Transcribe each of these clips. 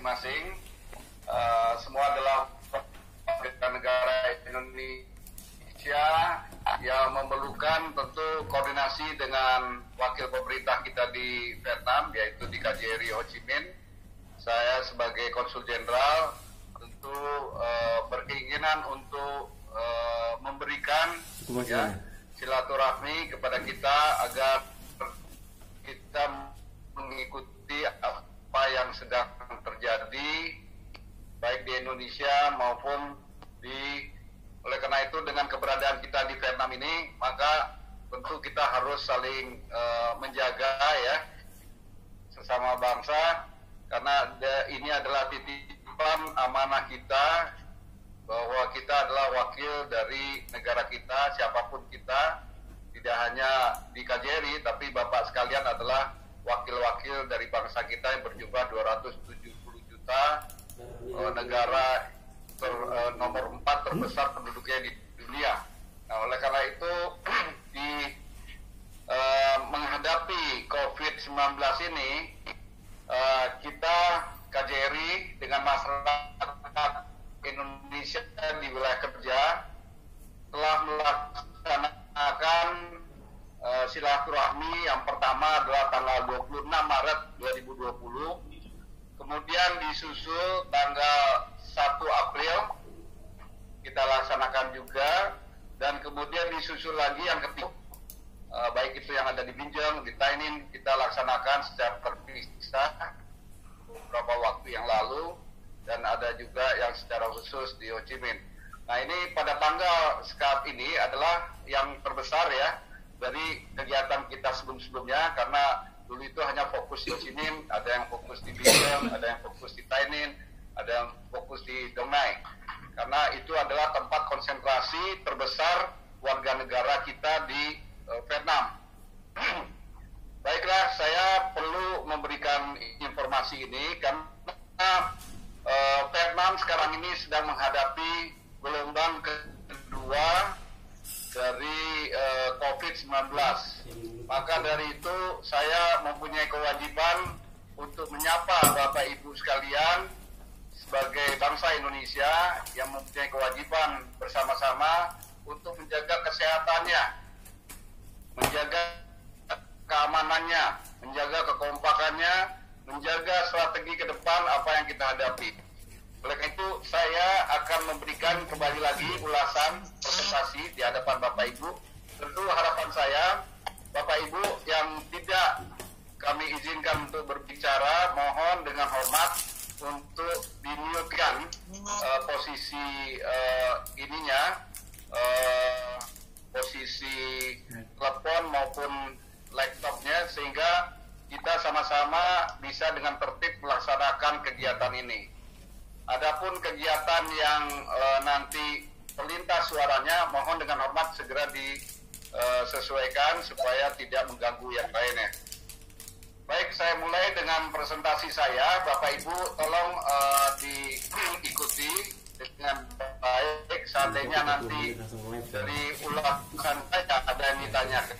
masing-masing. Uh, semua adalah warga negara Indonesia yang memerlukan tentu koordinasi dengan wakil pemerintah kita di Vietnam, yaitu di KJRI Ho Chi Minh. Saya sebagai konsul jenderal tentu uh, berkeinginan untuk uh, memberikan ya, silaturahmi kepada kita agar kita mengikuti apa yang sedang terjadi baik di Indonesia maupun di oleh karena itu dengan keberadaan kita di Vietnam ini maka tentu kita harus saling uh, menjaga ya sesama bangsa karena de, ini adalah titipan amanah kita bahwa kita adalah wakil dari negara kita siapa pun kita tidak hanya di KJRI tapi Bapak sekalian adalah wakil-wakil dari bangsa kita yang berjumlah 270 juta uh, negara ter, uh, nomor 4 terbesar penduduknya di dunia. Nah, oleh karena itu di uh, menghadapi COVID-19 ini uh, kita KJRI dengan masyarakat Indonesia di wilayah kerja telah melaksanakan uh, silaturahmi yang pertama adalah tanggal 26 Maret 2020 kemudian disusul tanggal 1 April kita laksanakan juga. Dan kemudian disusul lagi yang ketiga. Uh, baik itu yang ada di Binjang, di Tainin kita laksanakan secara terpisah beberapa waktu yang lalu. Dan ada juga yang secara khusus di Ho Chi Minh. Nah ini pada tanggal saat ini adalah yang terbesar ya dari kegiatan kita sebelum-sebelumnya karena dulu itu hanya fokus di Minh, ada yang fokus di Binjang, ada yang fokus di Tainin, ada yang fokus di Dongnai. Karena itu adalah tempat konsentrasi terbesar warga negara kita di uh, Vietnam. Baiklah, saya perlu memberikan informasi ini karena uh, Vietnam sekarang ini sedang menghadapi gelombang kedua dari uh, COVID-19. Maka dari itu saya mempunyai kewajiban untuk menyapa Bapak Ibu sekalian sebagai bangsa Indonesia yang mempunyai kewajiban bersama-sama untuk menjaga kesehatannya, menjaga keamanannya, menjaga kekompakannya, menjaga strategi ke depan apa yang kita hadapi. Oleh karena itu, saya akan memberikan kembali lagi ulasan presentasi di hadapan Bapak Ibu. Tentu harapan saya, Bapak Ibu yang tidak kami izinkan untuk berbicara, mohon dengan hormat untuk dimutkan uh, posisi uh, ininya, uh, posisi telepon maupun laptopnya sehingga kita sama-sama bisa dengan tertib melaksanakan kegiatan ini. Adapun kegiatan yang uh, nanti terlintas suaranya, mohon dengan hormat segera disesuaikan supaya tidak mengganggu yang lainnya. Baik, saya mulai dengan presentasi saya. Bapak Ibu, tolong uh, diikuti dengan baik. Seandainya nanti dari ulasan saya ada yang ditanyakan,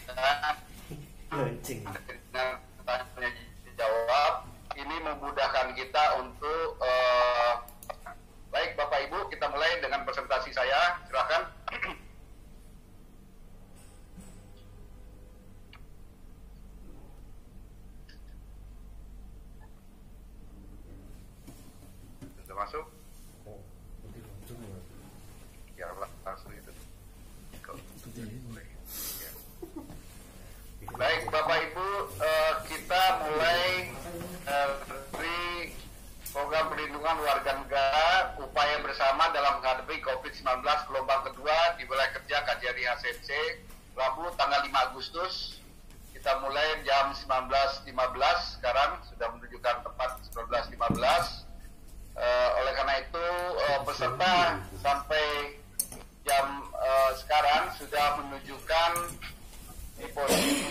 dengan tanya dijawab, ini memudahkan kita untuk uh, baik Bapak Ibu, kita mulai dengan presentasi saya. Silakan. negara upaya bersama dalam menghadapi COVID-19 gelombang kedua di wilayah kerja KJRI HCC Rabu tanggal 5 Agustus. Kita mulai jam 19.15 sekarang sudah menunjukkan tepat 19.15 uh, oleh karena itu uh, peserta sampai jam uh, sekarang sudah menunjukkan di posisi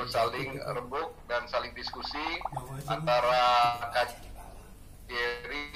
untuk saling rembuk dan saling diskusi antara KJRI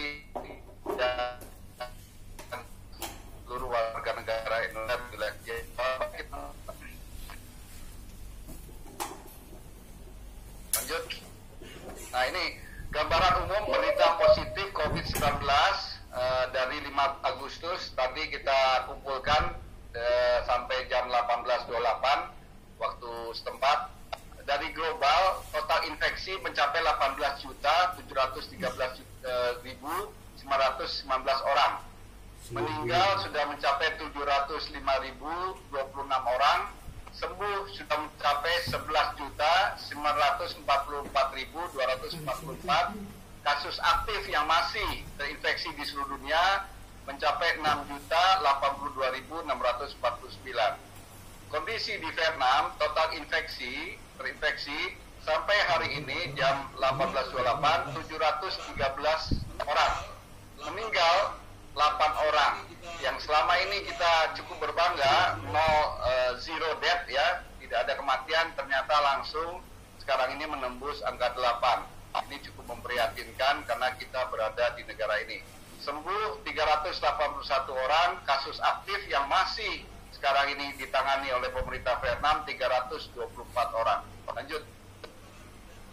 masih terinfeksi di seluruh dunia mencapai 6 juta 82.649 kondisi di Vietnam total infeksi terinfeksi sampai hari ini jam 18.28 713 orang. Meninggal 8 orang. Yang selama ini kita cukup berbangga nol uh, zero death ya tidak ada kematian ternyata langsung sekarang ini menembus angka 8 ini cukup memprihatinkan karena kita berada di negara ini. Sembuh 381 orang kasus aktif yang masih sekarang ini ditangani oleh pemerintah Vietnam 324 orang. Lanjut.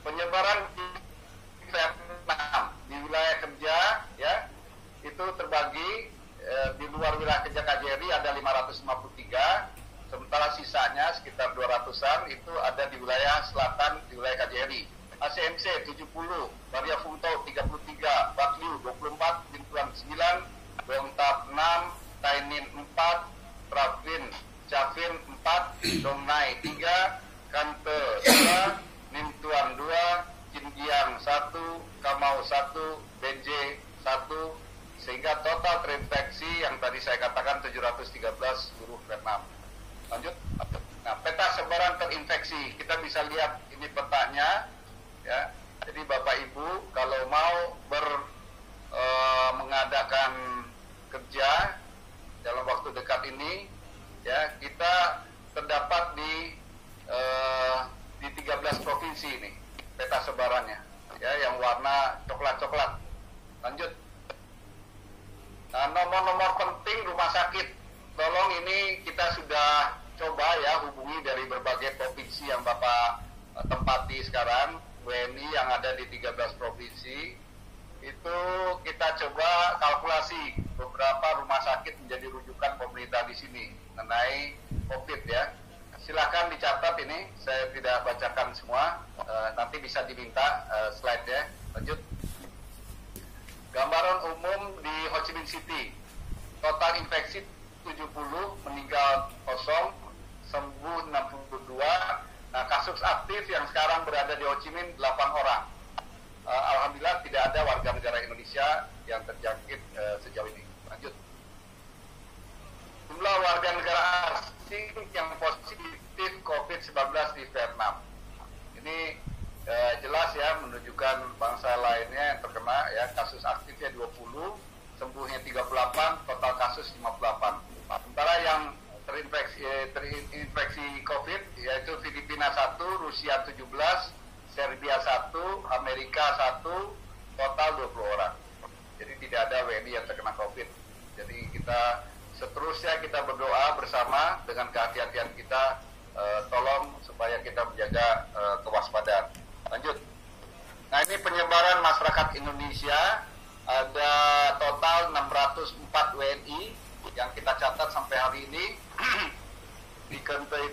Penyebaran di Vietnam di wilayah kerja ya itu terbagi e, di luar wilayah kerja KJRI ada 553 sementara sisanya sekitar 200-an itu ada di wilayah selatan di wilayah KJRI ACMC 70 Maria Fungto 33 Bakliu 24 Bintuan 9 Dongtap 6 Tainin 4 Pravin Cavin 4 Dongnai 3 Kante 2 Nintuan 2 Jingiang 1 Kamau 1 Benje 1 sehingga total terinfeksi yang tadi saya katakan 713 seluruh Vietnam. Lanjut. Nah, peta sebaran terinfeksi kita bisa lihat ini petanya, ya. Jadi Bapak Ibu kalau mau ber e, mengadakan kerja dalam waktu dekat ini, ya kita terdapat di e, di 13 provinsi ini peta sebarannya, ya yang warna coklat-coklat. Lanjut. Nah, nomor-nomor penting rumah sakit, tolong ini kita sudah coba ya hubungi dari berbagai provinsi yang Bapak uh, tempati sekarang, WNI yang ada di 13 provinsi, itu kita coba kalkulasi beberapa rumah sakit menjadi rujukan pemerintah di sini mengenai COVID ya. Silakan dicatat ini, saya tidak bacakan semua, uh, nanti bisa diminta uh, slide ya. Lanjut. Gambaran umum di Ho Chi Minh City. Total infeksi 70, meninggal kosong, sembuh 62. Nah, kasus aktif yang sekarang berada di Ho Chi Minh 8 orang. Uh, Alhamdulillah tidak ada warga negara Indonesia yang terjangkit uh, sejauh ini. Lanjut. Jumlah warga negara asing yang positif COVID-19 di Vietnam. Ini eh, jelas ya menunjukkan bangsa lainnya yang terkena ya kasus aktifnya 20, sembuhnya 38, total kasus 58. Sementara yang terinfeksi eh, terinfeksi COVID yaitu Filipina 1, Rusia 17, Serbia 1, Amerika 1, total 20 orang. Jadi tidak ada WNI yang terkena COVID. Jadi kita seterusnya kita berdoa bersama dengan kehati-hatian kita uh, tolong supaya kita menjaga uh, kewaspadaan. Lanjut. Nah ini penyebaran masyarakat Indonesia ada total 604 WNI yang kita catat sampai hari ini.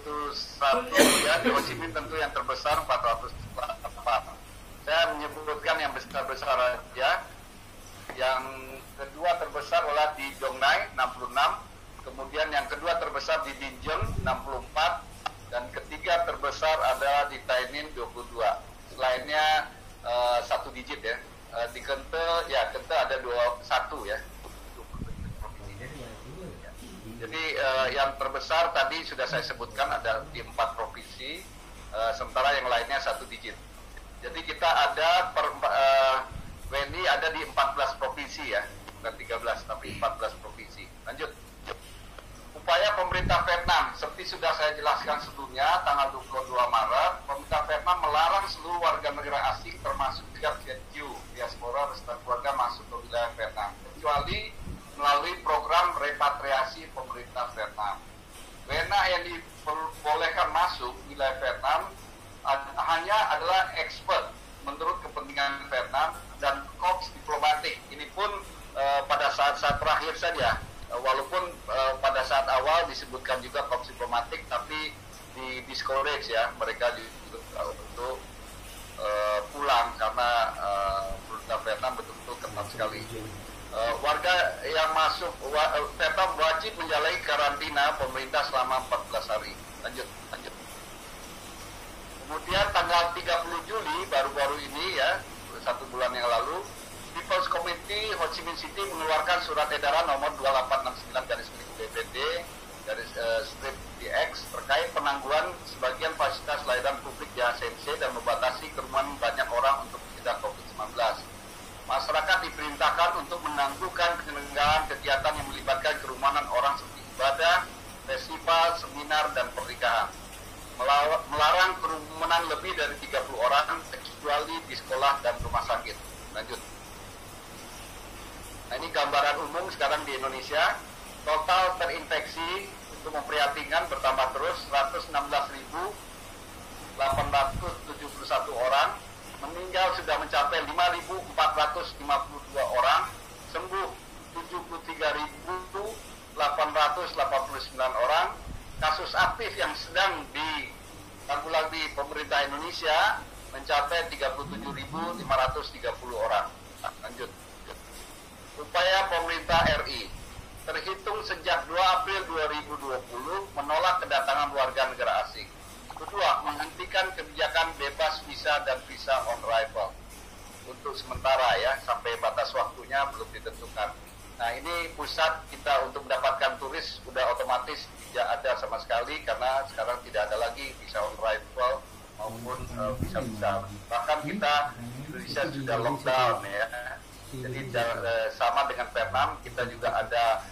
Di Kente itu satu ya, di Ho Chi Minh tentu yang terbesar 404. Saya menyebutkan yang besar-besar aja. Yang kedua terbesar adalah di Dongnai 66, kemudian yang kedua terbesar di Dinjeng 64, dan ketiga terbesar adalah di Tainin 22 lainnya uh, satu digit ya. Uh, di Kente ya Kente ada dua satu ya. Jadi uh, yang terbesar tadi sudah saya sebutkan ada di empat provinsi, uh, sementara yang lainnya satu digit. Jadi kita ada per uh, WNI ada di 14 provinsi ya. bukan 13 tapi 14 provinsi. Lanjut. Upaya pemerintah Vietnam, seperti sudah saya jelaskan sebelumnya, tanggal 22 Maret, pemerintah Vietnam melarang seluruh warga negara asing termasuk juga Vietju, diaspora, restoran keluarga masuk ke wilayah Vietnam, kecuali melalui program repatriasi pemerintah Vietnam. WNA yang diperbolehkan masuk wilayah Vietnam hanya adalah expert menurut kepentingan Vietnam dan korps diplomatik. Ini pun uh, pada saat-saat terakhir saja, uh, walaupun uh, pada saat awal disebutkan juga korps diplomatik, tapi di discourage ya mereka di, untuk pulang karena uh, Vietnam betul-betul ketat sekali. Uh, warga yang masuk wa, Vietnam wajib menjalani karantina pemerintah selama 14 hari. Lanjut, lanjut. Kemudian tanggal 30 Juli baru-baru ini ya, satu bulan yang lalu, People's Committee Ho Chi Minh City mengeluarkan surat edaran nomor 2869 garis milik BPD dari uh, strip DX terkait penangguhan sebagian fasilitas layanan publik di ASNC dan membatasi kerumunan banyak orang untuk mencegah COVID-19. Masyarakat diperintahkan untuk menangguhkan penyelenggaraan kegiatan yang melibatkan kerumunan orang seperti ibadah, festival, seminar, dan pernikahan melarang kerumunan lebih dari 30 orang kecuali di sekolah dan rumah sakit. Lanjut. Nah ini gambaran umum sekarang di Indonesia. Total terinfeksi untuk memprihatinkan bertambah terus 116.871 orang. Meninggal sudah mencapai 5.452 orang. Sembuh 73.889 orang kasus aktif yang sedang ditanggulangi pemerintah Indonesia mencapai 37.530 orang. Nah, lanjut. Upaya pemerintah RI terhitung sejak 2 April 2020 menolak kedatangan warga negara asing. Kedua, menghentikan kebijakan bebas visa dan visa on arrival untuk sementara ya sampai batas waktunya belum ditentukan. Nah ini pusat kita untuk mendapatkan turis sudah otomatis tidak ada sama sekali karena sekarang tidak ada lagi visa on arrival maupun uh, visa visa. Bahkan kita Indonesia sudah lockdown ya. Jadi uh, sama dengan Vietnam kita juga ada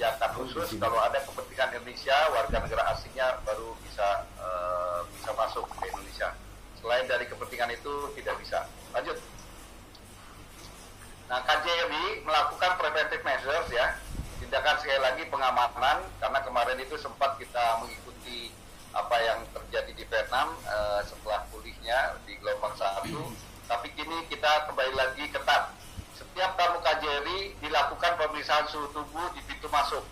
kebijakan khusus kalau ada kepentingan Indonesia warga negara asingnya baru bisa uh, bisa masuk ke Indonesia. Selain dari kepentingan itu tidak bisa. Lanjut. Nah, KJRI melakukan preventive measures ya, tindakan sekali lagi pengamanan karena kemarin itu sempat kita mengikuti apa yang terjadi di Vietnam uh, setelah pulihnya di gelombang satu, tapi kini kita kembali lagi ketat. Setiap tamu KJRI dilakukan pemeriksaan suhu tubuh di pintu masuk,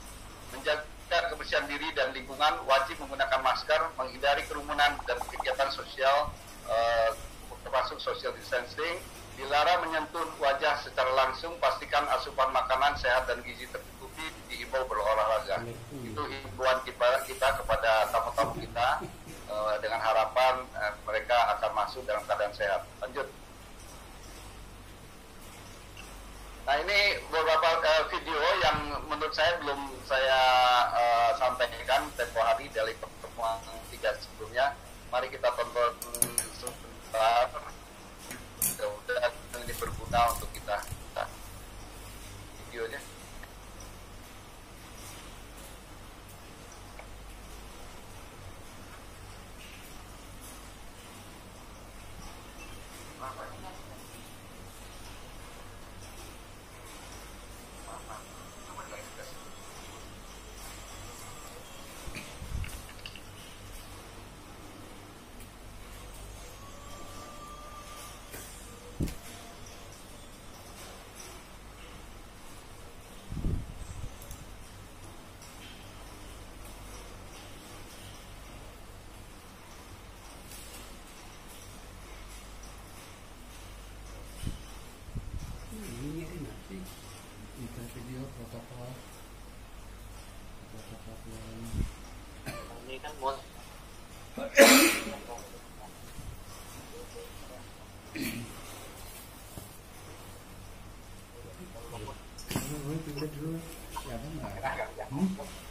menjaga kebersihan diri dan lingkungan, wajib menggunakan masker, menghindari kerumunan dan kegiatan sosial, uh, termasuk social distancing, Dilarang menyentuh wajah secara langsung, pastikan asupan makanan sehat dan gizi tercukupi, diimbau berolahraga. Itu himbauan kita, kita kepada tamu-tamu kita uh, dengan harapan uh, mereka akan masuk dalam keadaan sehat. Lanjut. Nah ini beberapa uh, video yang menurut saya belum saya uh, sampaikan tempo hari dari pertemuan tiga sebelumnya. Mari kita tonton sebentar. Mudah-mudahan ini berguna untuk kita, kita videonya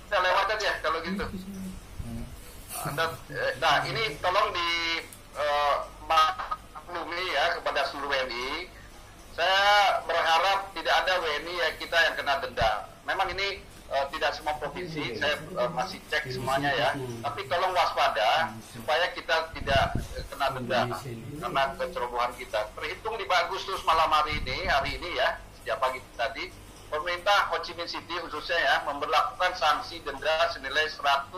Kita lewat aja kalau gitu. Nah, ini tolong di uh, maklumi ya kepada seluruh WNI. Saya berharap tidak ada WNI ya kita yang kena denda. Memang ini uh, tidak semua provinsi, saya uh, masih cek semuanya ya. Tapi tolong waspada supaya kita tidak uh, kena denda karena kecerobohan kita. Terhitung di Agustus malam hari ini, hari ini ya, sejak pagi tadi, pemerintah Ho Chi Minh City khususnya ya memperlakukan sanksi denda senilai 100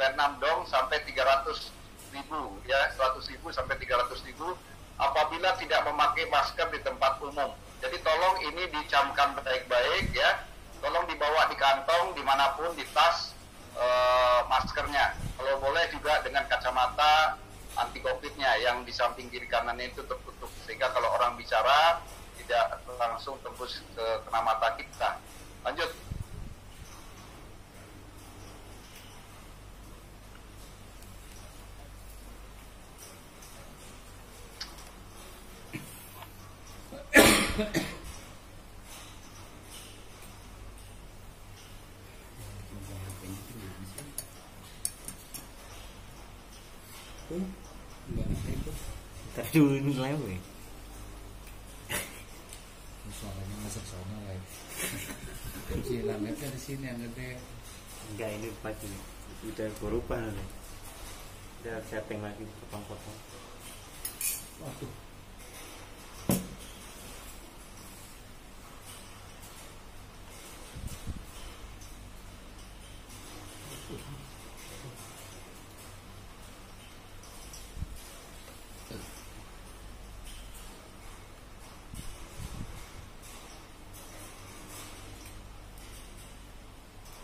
Vietnam dong sampai 300 ribu ya 100 ribu sampai 300 ribu apabila tidak memakai masker di tempat umum. Jadi tolong ini dicamkan baik-baik ya tolong dibawa di kantong di mana pun di tas e, maskernya. Kalau boleh juga dengan kacamata anti covidnya yang di samping kiri kanannya itu tertutup sehingga kalau orang bicara tidak langsung tembus ke kena mata kita. Lanjut Terjun lewe. Suaranya masuk sana lagi. Kecil banget di sini yang gede. Enggak ini pagi udah berubah nih. Udah setting lagi potong-potong. Waduh.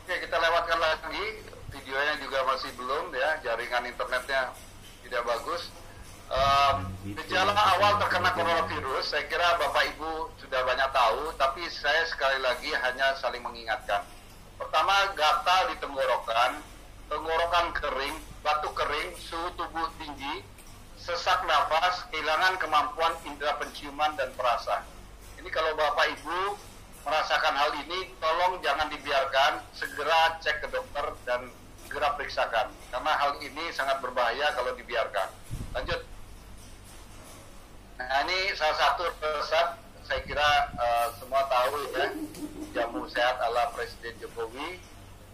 Oke kita lewatkan lagi videonya juga masih belum ya jaringan internetnya tidak bagus. Um, gejala awal terkena coronavirus, saya kira Bapak Ibu sudah banyak tahu, tapi saya sekali lagi hanya saling mengingatkan. Pertama, gatal di tenggorokan, tenggorokan kering, batuk kering, suhu tubuh tinggi, sesak nafas, kehilangan kemampuan indera penciuman dan perasa. Ini kalau Bapak Ibu merasakan hal ini, tolong jangan dibiarkan, segera cek ke dokter dan segera periksakan. Karena hal ini sangat berbahaya kalau dibiarkan. Lanjut. Nah ini salah satu resep, saya kira uh, semua tahu ya, jamu sehat ala Presiden Jokowi.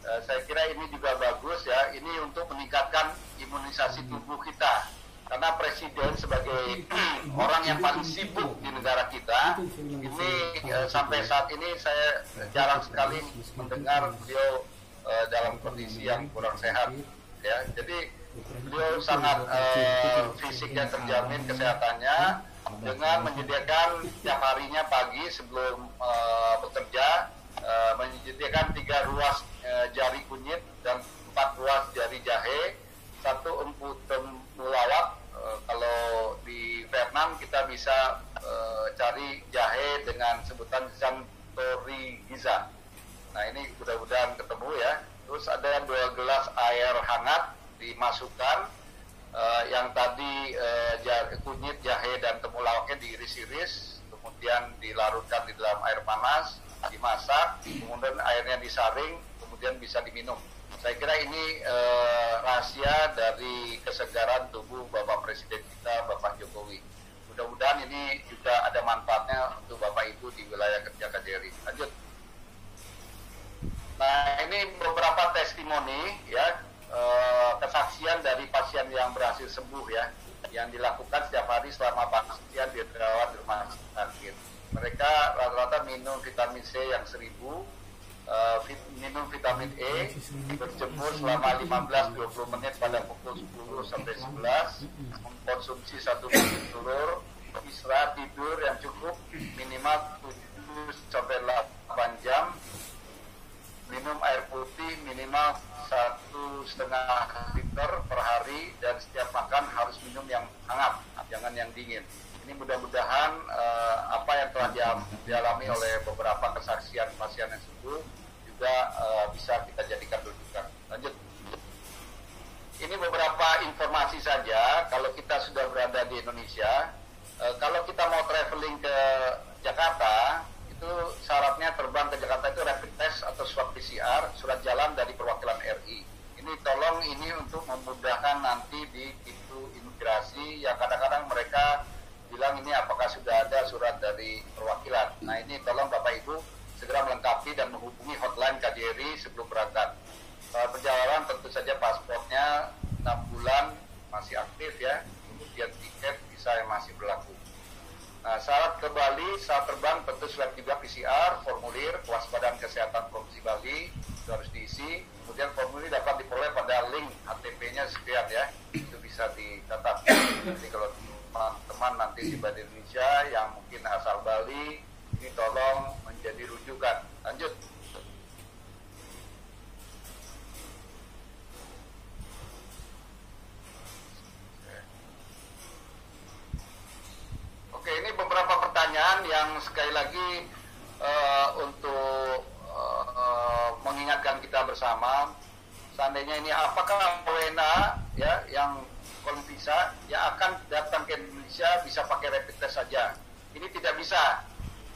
Uh, saya kira ini juga bagus ya, ini untuk meningkatkan imunisasi tubuh kita karena presiden sebagai orang yang paling sibuk di negara kita ini uh, sampai saat ini saya jarang sekali mendengar beliau uh, dalam kondisi yang kurang sehat ya. Jadi beliau sangat uh, fisiknya terjamin kesehatannya dengan menyediakan setiap harinya pagi sebelum uh, bekerja uh, menyediakan tiga ruas uh, jari kunyit dan empat ruas jari jahe satu empu temulawak uh, kalau di Vietnam kita bisa uh, cari jahe dengan sebutan Zantori Giza. Nah ini mudah-mudahan ketemu ya. Terus ada dua gelas air hangat dimasukkan uh, yang tadi uh, kunyit jahe dan temulawaknya diiris-iris, kemudian dilarutkan di dalam air panas, dimasak, kemudian airnya disaring, kemudian bisa diminum. Saya kira ini uh, rahasia dari kesegaran tubuh Bapak Presiden kita, Bapak Jokowi. Mudah-mudahan ini juga ada manfaatnya untuk Bapak Ibu di wilayah kerja KJRI. Lanjut. Nah ini beberapa testimoni ya uh, kesaksian dari pasien yang berhasil sembuh ya yang dilakukan setiap hari selama pasien dirawat di rumah sakit. Mereka rata-rata minum vitamin C yang seribu, uh, vit minum vitamin E, berjemur selama 15-20 menit pada pukul 10 sampai 11, mengkonsumsi satu biji telur, istirahat tidur yang cukup minimal 7 sampai 8 jam, minum air putih minimal satu setengah liter per hari dan setiap makan harus minum yang hangat, jangan yang dingin. Ini mudah-mudahan uh, apa yang telah dialami oleh beberapa kesaksian pasien yang sembuh juga uh, bisa kita jadikan rujukan. Lanjut. Ini beberapa informasi saja. Kalau kita sudah berada di Indonesia, uh, kalau kita mau traveling ke Jakarta, itu syaratnya terbang ke Jakarta itu rapid test atau swab PCR, surat jalan dari perwakilan RI. Ini tolong ini untuk memudahkan nanti di pintu imigrasi yang kadang-kadang mereka bilang ini apakah sudah ada surat dari perwakilan. Nah ini tolong Bapak Ibu melengkapi dan menghubungi hotline KJRI sebelum berangkat. Saat perjalanan tentu saja pasportnya 6 bulan masih aktif ya, kemudian tiket visa yang masih berlaku. Nah, syarat ke Bali saat terbang tentu swab juga PCR, formulir kewaspadaan kesehatan Provinsi Bali itu harus diisi. Kemudian formulir dapat diperoleh pada link HTP-nya sekian ya, itu bisa dicatat. Jadi kalau teman-teman nanti tiba di Indonesia yang mungkin asal Bali, ini tolong menjadi rujukan. Lanjut. Oke, ini beberapa pertanyaan yang sekali lagi uh, untuk uh, mengingatkan kita bersama. Seandainya ini apakah WNA ya yang kalau bisa ya akan datang ke Indonesia bisa pakai rapid test saja. Ini tidak bisa.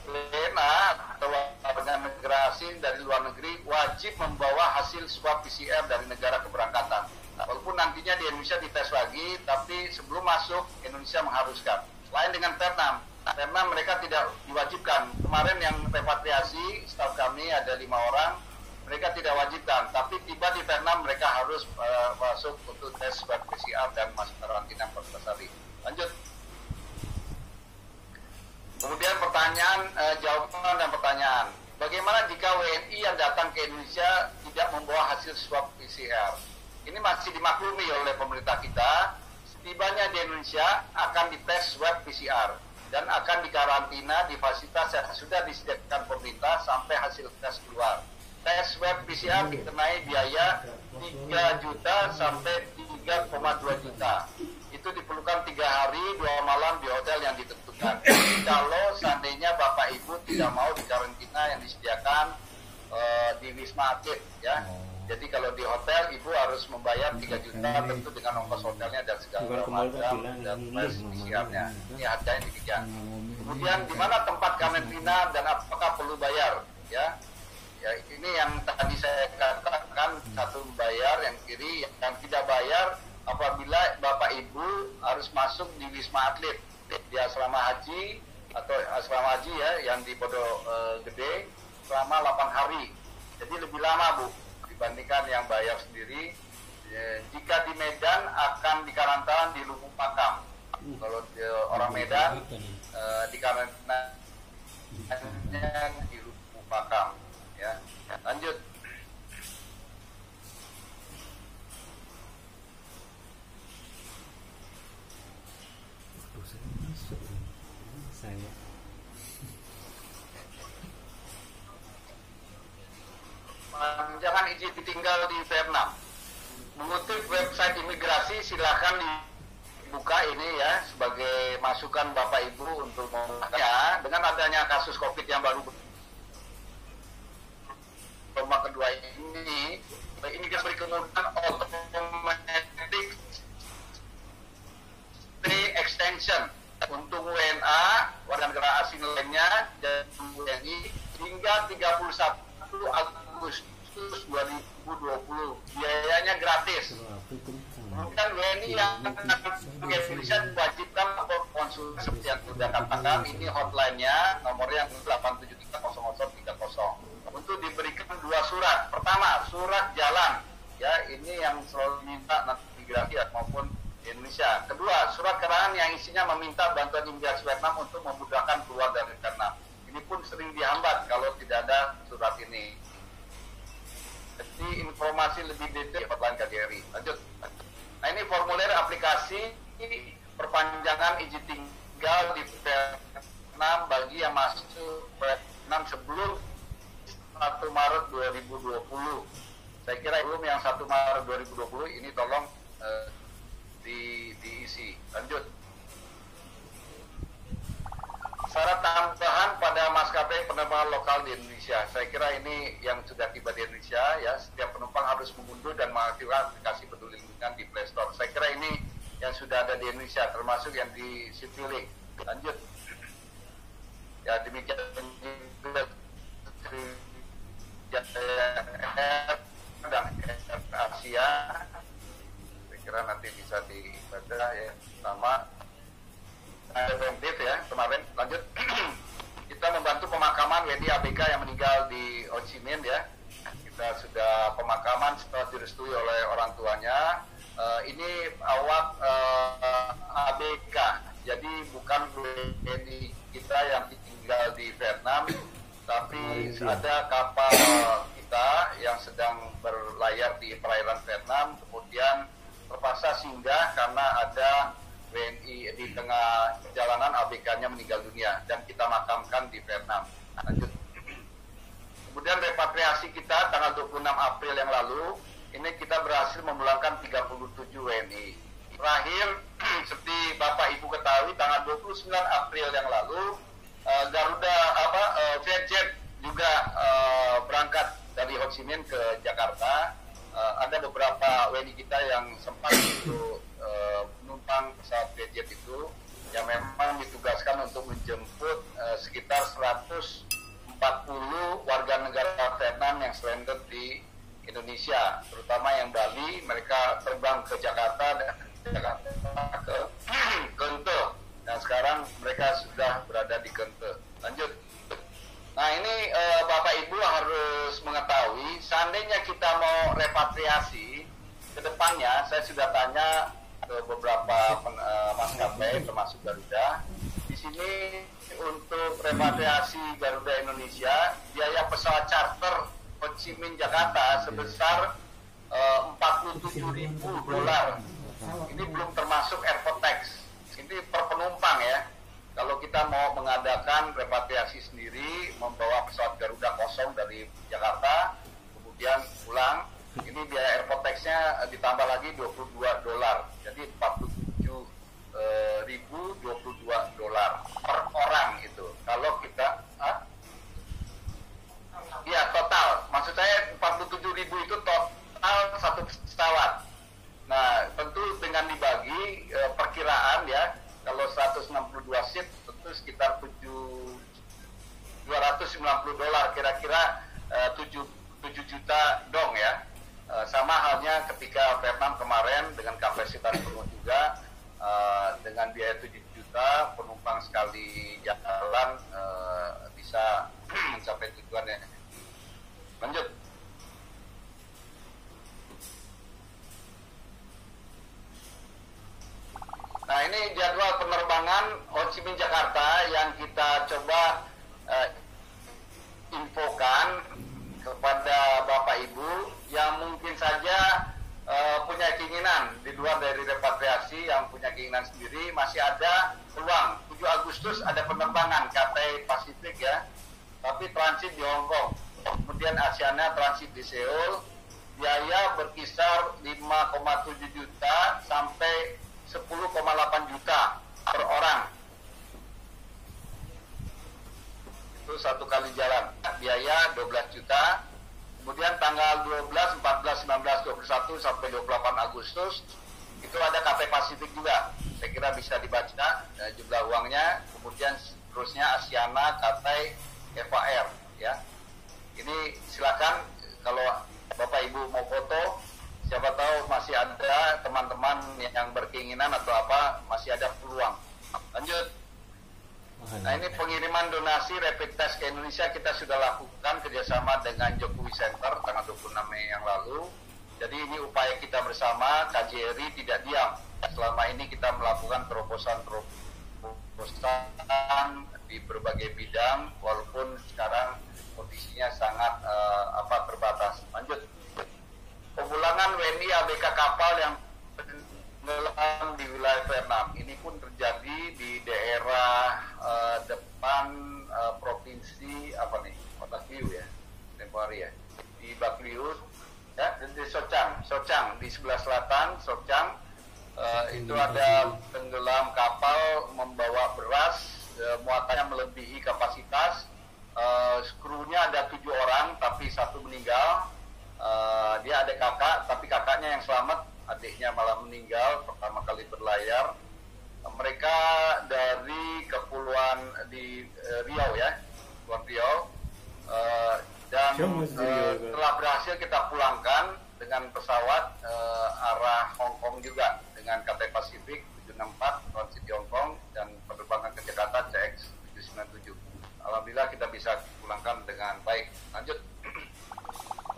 WNA atau warga negara asing dari luar negeri wajib membawa hasil swab PCR dari negara keberangkatan. Nah, walaupun nantinya di Indonesia dites lagi, tapi sebelum masuk Indonesia mengharuskan. Lain dengan Vietnam. Vietnam mereka tidak diwajibkan. Kemarin yang repatriasi, staf kami ada lima orang, mereka tidak wajibkan. Tapi tiba di Vietnam mereka harus uh, masuk untuk tes swab PCR dan masuk karantina 14 hari. Lanjut. Kemudian pertanyaan, uh, jawaban dan pertanyaan. Bagaimana jika WNI yang datang ke Indonesia tidak membawa hasil swab PCR? Ini masih dimaklumi oleh pemerintah kita tibanya di Indonesia akan dites swab PCR dan akan dikarantina di fasilitas yang sudah disediakan pemerintah sampai hasil tes keluar. Tes swab PCR dikenai biaya 3 juta sampai 3,2 juta. Itu diperlukan tiga hari dua malam di hotel yang ditentukan. Kalau seandainya bapak ibu tidak mau dikarantina yang disediakan uh, di Wisma Atlet, ya. Jadi kalau di hotel ibu harus membayar 3 juta tentu dengan ongkos hotelnya dan segala macam dan tes PCR-nya. Ini harganya demikian. Kemudian di mana tempat karantina dan apakah perlu bayar? Ya, ya ini yang tadi saya katakan satu bayar yang kiri yang tidak bayar apabila bapak ibu harus masuk di wisma atlet di asrama haji atau asrama haji ya yang di Pondok e, Gede selama 8 hari. Jadi lebih lama bu dibandingkan yang bayar sendiri. Ya, jika di Medan akan dikarantina di Lubuk Pakam. Kalau di, orang Medan uh, dikarantina di Lubuk Pakam. Lanjut. Saya jangan izin tinggal di Vietnam. Mengutip website imigrasi silakan dibuka ini ya sebagai masukan Bapak Ibu untuk membuatnya dengan adanya kasus Covid yang baru gelombang kedua ini ini kan kemudahan automatic stay extension untuk WNA warga negara asing lainnya dan WNI hingga 31 Agustus 2020 biayanya gratis. Kemudian WNI yang Indonesia diwajibkan untuk konsul seperti yang sudah katakan ini hotline-nya nomornya 8730030 untuk diberikan dua surat. Pertama surat jalan. Ya ini yang selalu diminta nanti migrasi maupun di Indonesia. Kedua surat keterangan yang isinya meminta bantuan imigrasi Vietnam untuk memudahkan keluar dari Vietnam ini pun sering dihambat kalau tidak ada surat ini. Jadi informasi lebih detail hotline KJRI. Lanjut. Nah ini formulir aplikasi perpanjangan izin tinggal di Vietnam bagi yang masuk Vietnam sebelum 1 Maret 2020. Saya kira belum yang 1 Maret 2020 ini tolong eh, di, diisi. Lanjut. Syarat tambahan pada maskapai penerbangan lokal di Indonesia. Saya kira ini yang sudah tiba di Indonesia ya. Setiap penumpang harus mengunduh dan mengaktifkan aplikasi peduli lingkungan di Play Store. Saya kira ini yang sudah ada di Indonesia, termasuk yang di Citylink. Lanjut. Ya demikian juga dan Asia. Saya kira nanti bisa dibaca ya sama preventif ya kemarin lanjut kita membantu pemakaman WNI ABK yang meninggal di OC Minh ya. Kita sudah pemakaman setelah direstui oleh orang tuanya. Uh, ini awak uh, ABK, jadi bukan WNI kita yang tinggal di Vietnam, tapi ada kapal kita yang sedang berlayar di perairan Vietnam, kemudian terpaksa singgah karena ada WNI di tengah perjalanan ABK-nya meninggal dunia dan kita makamkan di Vietnam. Lanjut. Kemudian repatriasi kita tanggal 26 April yang lalu ini kita berhasil memulangkan 37 WNI. Terakhir, seperti Bapak Ibu ketahui, tanggal 29 April yang lalu, uh, Garuda apa uh, Vietjet juga uh, berangkat dari Ho Chi Minh ke Jakarta. Uh, ada beberapa WNI kita yang sempat untuk uh, menumpang pesawat Vietjet itu yang memang ditugaskan untuk menjemput uh, sekitar 140 warga negara Vietnam yang stranded di Indonesia, terutama yang Bali, mereka terbang ke Jakarta dan Jakarta ke Kente. Dan sekarang mereka sudah berada di Kente. Lanjut. Nah ini eh, Bapak Ibu harus mengetahui, seandainya kita mau repatriasi ke depannya, saya sudah tanya ke beberapa pen, eh, maskapai termasuk Garuda. Di sini untuk repatriasi Garuda Indonesia, biaya pesawat charter Ho Chi Jakarta sebesar uh, 47 ribu dolar. Ini belum termasuk airport tax. Ini per penumpang ya. Kalau kita mau mengadakan repatriasi sendiri, membawa pesawat Garuda kosong dari Jakarta, kemudian pulang, ini biaya airport tax-nya ditambah lagi 22 dolar. Jadi 47 eh, ribu 22 dolar per orang itu. Kalau kita ah, Iya total. Maksud saya 47 ribu itu total satu pesawat. Nah tentu dengan dibagi e, perkiraan ya kalau 162 seat tentu sekitar 7 290 dolar kira-kira e, 7 7 juta dong ya. E, sama halnya ketika Vietnam kemarin dengan kapasitas penuh juga e, dengan biaya 7 juta penumpang sekali jalan e, bisa mencapai tujuannya Lanjut. Nah ini jadwal penerbangan Ho Chi Minh Jakarta yang kita coba uh, infokan kepada Bapak Ibu yang mungkin saja uh, punya keinginan di luar dari repatriasi yang punya keinginan sendiri masih ada peluang. 7 Agustus ada penerbangan KTI Pasifik ya. Tapi transit di Hong Kong. Kemudian Asiana transit di Seoul. Biaya berkisar 5,7 juta sampai 10,8 juta per orang. Itu satu kali jalan. Biaya 12 juta. Kemudian tanggal 12, 14, 19, 21 sampai 28 Agustus itu ada KP Pasifik juga. Saya kira bisa dibaca eh, jumlah uangnya. Kemudian terusnya Asiana Eva Air ya. Ini silakan kalau Bapak Ibu mau foto, siapa tahu masih ada teman-teman yang berkeinginan atau apa, masih ada peluang. Lanjut. Nah ini pengiriman donasi rapid test ke Indonesia kita sudah lakukan kerjasama dengan Jokowi Center tanggal 26 Mei yang lalu. Jadi ini upaya kita bersama, KJRI tidak diam. Selama ini kita melakukan terobosan-terobosan di berbagai bidang, walaupun sekarang kondisinya sangat uh, apa terbatas. Lanjut. Pemulangan WNI ABK kapal yang tenggelam di wilayah Vietnam ini pun terjadi di daerah uh, depan uh, provinsi apa nih? Kota Kliu ya Tempori ya. Di Bakliu ya di Socang Socang di sebelah selatan Socang uh, itu ada tenggelam kapal membawa beras uh, muatannya melebihi kapasitas. Uh, krunya ada tujuh orang tapi satu meninggal dia ada kakak tapi kakaknya yang selamat. Adiknya malah meninggal pertama kali berlayar. Mereka dari kepulauan di uh, Riau ya Kepulauan Riau. Uh, dan uh, telah berhasil kita pulangkan dengan pesawat uh, arah Hong Kong juga dengan KT Pasifik 764 transit di Hong Kong dan penerbangan ke Jakarta CX 797 Alhamdulillah kita bisa pulangkan dengan baik. Lanjut.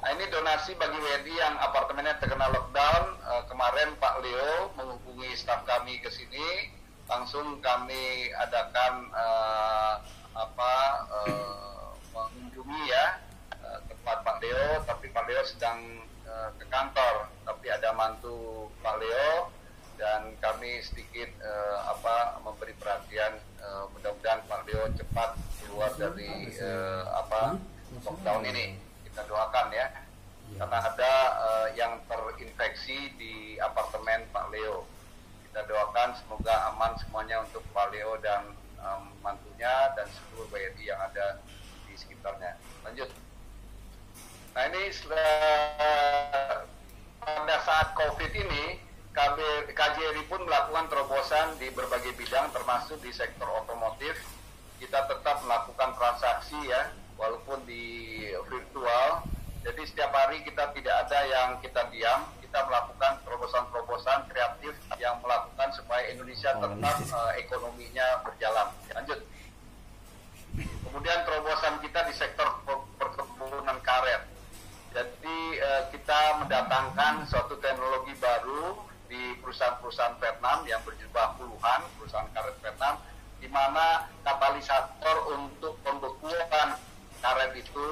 Nah ini donasi bagi WNI yang apartemennya terkena lockdown. Uh, kemarin Pak Leo menghubungi staf kami ke sini, langsung kami adakan uh, apa uh, mengunjungi ya uh, tempat Pak Leo, tapi Pak Leo sedang uh, ke kantor, tapi ada mantu Pak Leo. Dan kami sedikit uh, apa memberi perhatian uh, mudah-mudahan Pak Leo cepat keluar dari uh, apa lockdown ini kita doakan ya. Karena ada uh, yang terinfeksi di apartemen Pak Leo. Kita doakan semoga aman semuanya untuk Pak Leo dan um, mantunya dan seluruh WNI yang ada di sekitarnya. Lanjut. Nah ini uh, pada saat COVID ini KJRI pun melakukan terobosan di berbagai bidang termasuk di sektor otomotif. Kita tetap melakukan transaksi ya walaupun di virtual. Jadi setiap hari kita tidak ada yang kita diam, kita melakukan terobosan-terobosan kreatif yang melakukan supaya Indonesia oh, tetap uh, ekonominya berjalan. Lanjut. Kemudian terobosan kita di sektor perkebunan karet. Jadi uh, kita mendatangkan suatu teknologi baru di perusahaan-perusahaan Vietnam yang berjumlah puluhan perusahaan karet Vietnam di mana katalisator untuk pembekuan karet itu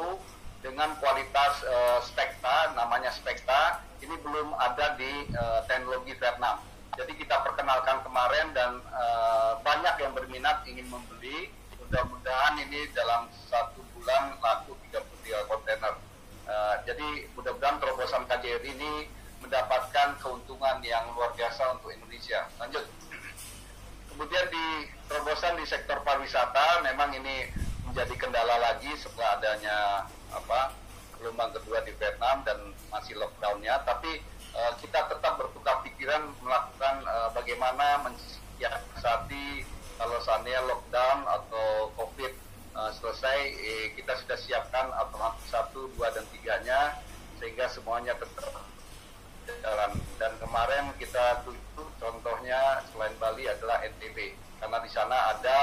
dengan kualitas uh, spekta, namanya spekta, ini belum ada di uh, teknologi Vietnam. Jadi kita perkenalkan kemarin dan uh, banyak yang berminat ingin membeli. Mudah-mudahan ini dalam satu bulan laku 33 kontainer. Uh, jadi mudah-mudahan terobosan KJRI ini mendapatkan keuntungan yang luar biasa untuk Indonesia. Lanjut. Kemudian di terobosan di sektor pariwisata memang ini menjadi kendala lagi setelah adanya apa gelombang kedua di Vietnam dan masih lockdownnya. Tapi uh, kita tetap bertukar pikiran melakukan uh, bagaimana mensiasati kalau seandainya lockdown atau covid uh, selesai eh, kita sudah siapkan alternatif satu dua dan tiganya sehingga semuanya tetap jalan dan kemarin kita tutup contohnya selain Bali adalah NTB karena di sana ada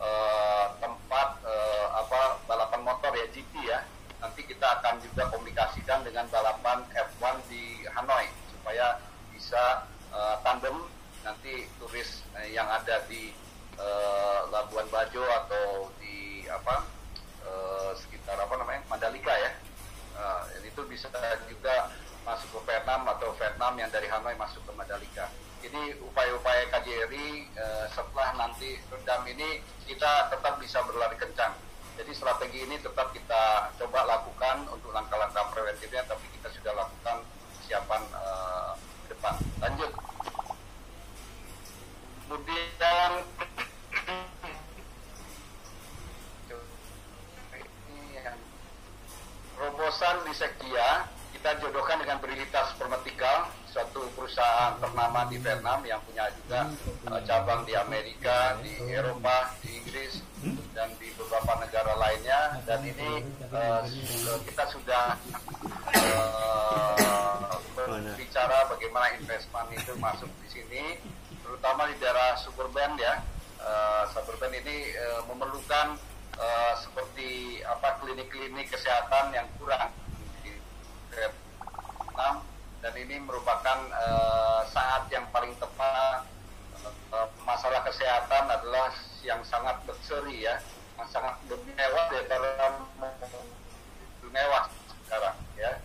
uh, tempat uh, apa balapan motor ya GP ya. Nanti kita akan juga komunikasikan dengan balapan F1 di Hanoi supaya bisa uh, tandem nanti turis uh, yang ada di uh, Labuan Bajo atau di apa uh, sekitar apa namanya Mandalika ya. Uh, itu bisa juga masuk ke Vietnam atau Vietnam yang dari Hanoi masuk ke Mandalika. Ini upaya-upaya KJRI eh, setelah nanti redam ini kita tetap bisa berlari kencang. Jadi strategi ini tetap kita coba lakukan untuk langkah-langkah preventifnya, tapi kita sudah lakukan siapan eh, depan. Lanjut. Kemudian robosan di Sektia kita jodohkan dengan Brilitas Permatikal, suatu perusahaan ternama di Vietnam yang punya juga uh, cabang di Amerika, di Eropa, di Inggris, dan di beberapa negara lainnya. Dan ini uh, kita sudah uh, berbicara bagaimana investment itu masuk di sini, terutama di daerah suburban ya. Uh, suburban ini uh, memerlukan uh, seperti apa klinik-klinik kesehatan yang kurang dan ini merupakan uh, saat yang paling tepat uh, masalah kesehatan adalah yang sangat berseri ya, yang sangat mewah daripada mewah sekarang ya.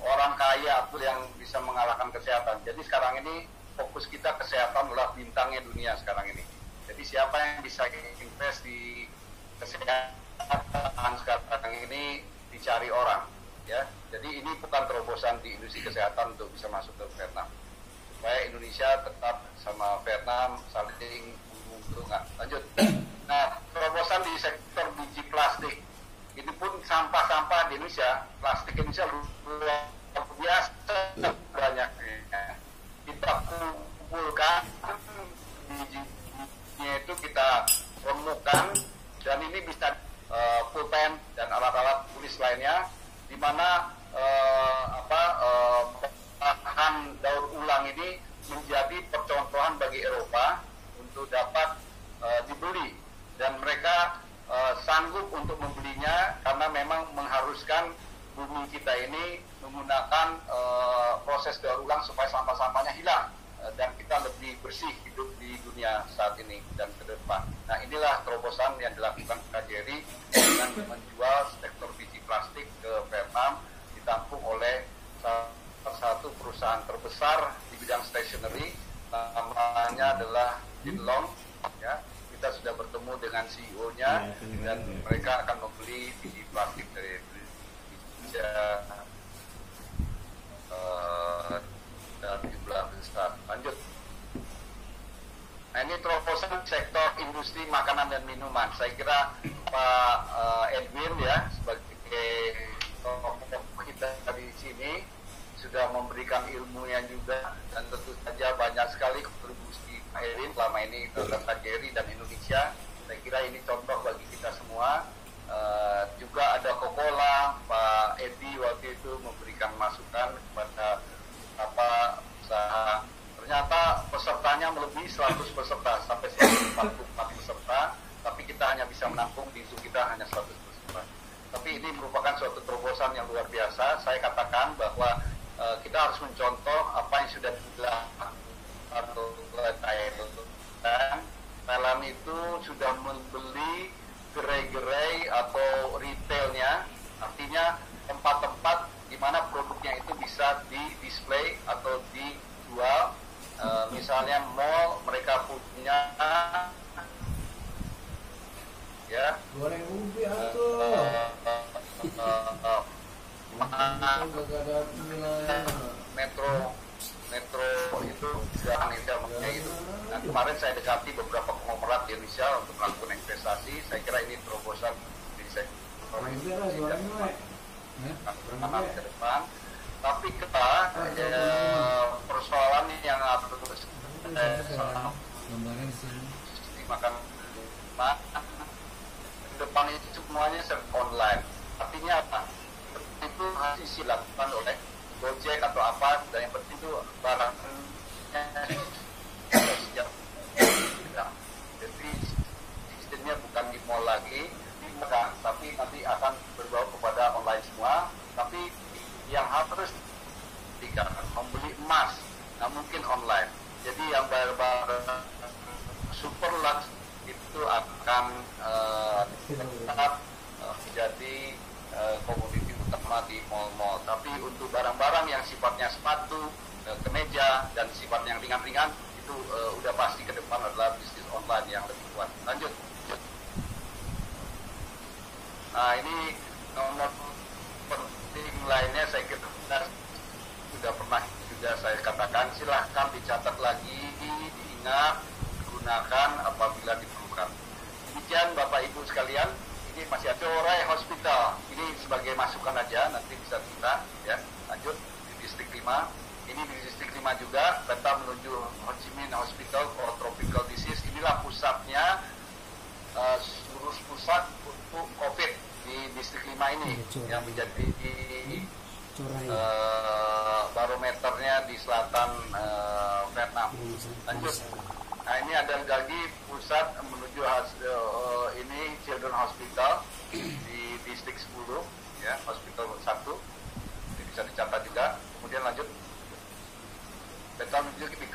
Orang kaya pun yang bisa mengalahkan kesehatan. Jadi sekarang ini fokus kita kesehatan adalah bintangnya dunia sekarang ini. Jadi siapa yang bisa invest di kesehatan sekarang ini dicari orang ya. Jadi ini bukan terobosan di industri kesehatan untuk bisa masuk ke Vietnam. Supaya Indonesia tetap sama Vietnam saling menguntungkan. Lanjut. Nah terobosan di sektor biji plastik ini pun sampah-sampah di Indonesia plastik Indonesia luar biasa banyaknya. Kita kumpulkan bijinya itu kita remukan dan ini bisa uh, pulpen dan alat-alat tulis lainnya di mana uh, apa uh, bahan daur ulang ini menjadi percontohan bagi Eropa untuk dapat uh, dibeli dan mereka uh, sanggup untuk membelinya karena memang mengharuskan bumi kita ini menggunakan uh, proses daur ulang supaya sampah-sampahnya hilang uh, dan kita lebih bersih hidup di dunia saat ini dan ke depan. Nah inilah terobosan yang dilakukan KJRI dengan menjual sektor plastik ke Vietnam ditampung oleh salah satu perusahaan terbesar di bidang stationery namanya adalah Jinlong ya kita sudah bertemu dengan CEO-nya ya, dan mereka akan membeli biji plastik dari Indonesia uh, dalam jumlah besar. Lanjut. Nah ini terobosan sektor industri makanan dan minuman. Saya kira Pak uh, Edwin ya sebagai kita di sini sudah memberikan ilmunya juga dan tentu saja banyak sekali kontribusi Pak Edwin selama ini terhadap KJRI dan Indonesia. Saya kira ini contoh bagi kita semua. Uh, juga ada Kokola, Pak Edi waktu itu memberikan masukan kepada apa usaha. Ternyata pesertanya melebihi 100 peserta sampai 144 peserta, tapi kita hanya bisa menampung di itu kita hanya 100 peserta. Tapi ini merupakan suatu terobosan yang luar biasa. Saya katakan bahwa uh, kita harus mencontoh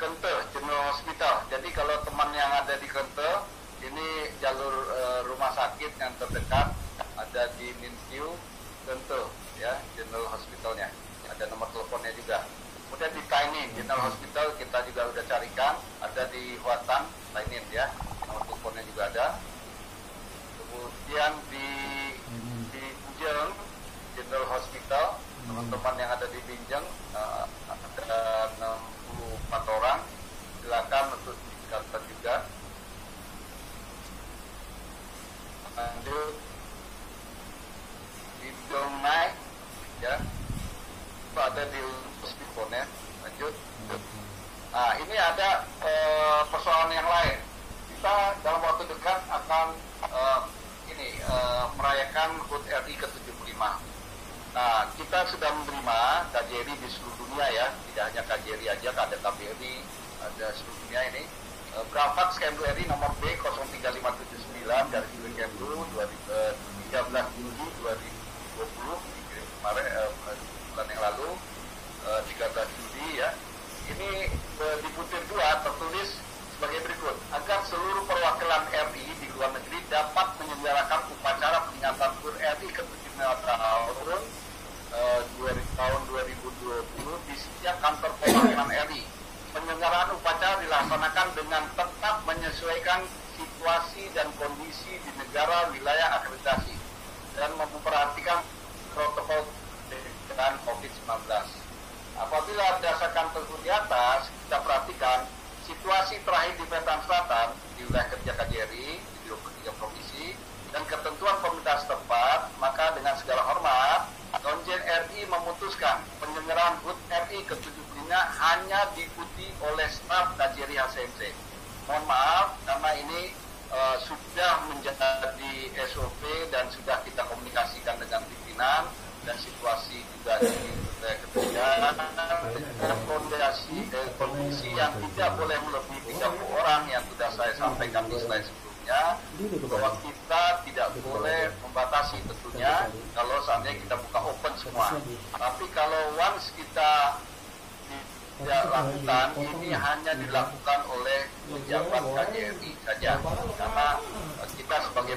Kente General Hospital. Jadi kalau teman yang ada di Kente ini jalur uh, rumah sakit yang terdekat ada di Mintiu Kente ya General Hospitalnya. Ada nomor teleponnya juga. Kemudian di Tainin General Hospital kita juga udah carikan, ada di Huatan, Tainin ya, nomor teleponnya juga ada. Kemudian di di General Hospital, teman-teman yang ada di Binjeng uh, ada 64 orang, silakan untuk dicatat juga. Lanjut. Di Dongnai ya, ada di ya lanjut. Nah ini ada uh, persoalan yang lain. Kita dalam waktu dekat akan uh, ini uh, merayakan HUT RI ke-75 Nah, kita sudah menerima KJRI di seluruh dunia ya, tidak hanya KJRI aja, ada KBRI, ada seluruh dunia ini. E, Kemlu RI nomor B 03579 dari Kemlu 13 Juli 2020 dikirim kemarin eh, bulan yang lalu eh, 13 Juli ya. Ini eh, di butir dua tertulis sebagai berikut agar seluruh perwakilan RI di luar negeri dapat menyelenggarakan upacara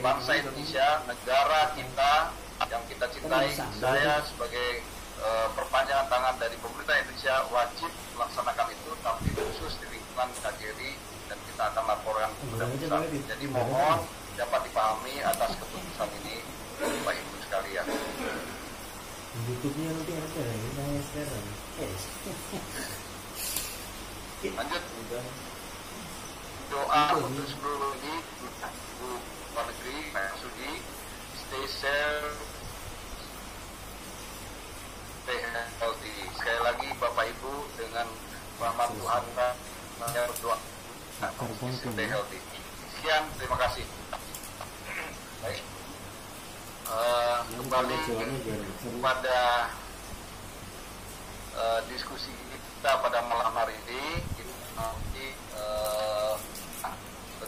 bangsa Indonesia negara kita yang kita cintai saya sebagai eh, perpanjangan tangan dari pemerintah Indonesia wajib melaksanakan itu tapi khusus di lingkungan KJRI dan kita akan laporkan kepada pusat jadi mohon dapat dipahami atas keputusan ini Bapak Ibu sekalian. YouTube-nya nanti ada ini saya sekarang. Lanjut. Doa untuk seluruh ini Luar Negeri Pak Sudi stay safe stay healthy sekali lagi Bapak Ibu dengan rahmat Tuhan saya berdoa. Stay healthy sekian terima kasih. Baik. Eh, kembali kepada eh, diskusi kita pada malam hari ini. Kita nanti eh,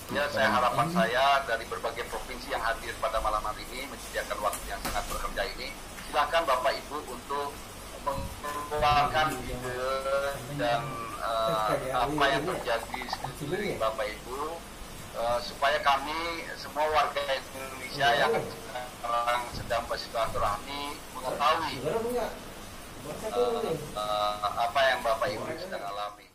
tentunya saya harapan saya dari berbagai provinsi yang hadir pada malam hari ini menyediakan waktu yang sangat bekerja ini. Silakan Bapak Ibu untuk mengeluarkan ide dan eh, apa yang terjadi sekeliling Bapak Ibu eh, supaya kami semua warga Indonesia yang sekarang sedang bersilaturahmi mengetahui eh, eh, apa yang Bapak Ibu sedang alami.